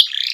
you